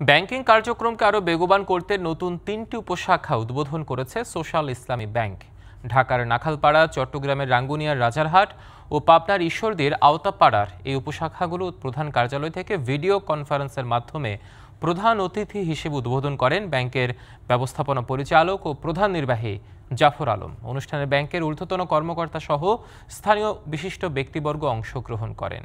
Banking কার্যক্রমকে আরও বেগবান করতে নতুন তিনটি উপশাখা উদ্বোধন করেছে সোশ্যাল ইসলামী ব্যাংক। ঢাকার নাখালপাড়া, চট্টগ্রামের রাঙ্গুনিয়ার রাজারহাট ও পাবনার ঈশ্বরদীর আওতাপাড়ার এই উপশাখাগুলো প্রধান কার্যালয় থেকে ভিডিও কনফারেন্সের মাধ্যমে প্রধান অতিথি হিসেবে উদ্বোধন করেন ব্যাংকের ব্যবস্থাপনা পরিচালক ও প্রধান নির্বাহী জাফর আলম। অনুষ্ঠানে ব্যাংকের ঊর্ধ্বতন কর্মকর্তা সহ স্থানীয় বিশিষ্ট ব্যক্তিবর্গ অংশগ্রহণ করেন।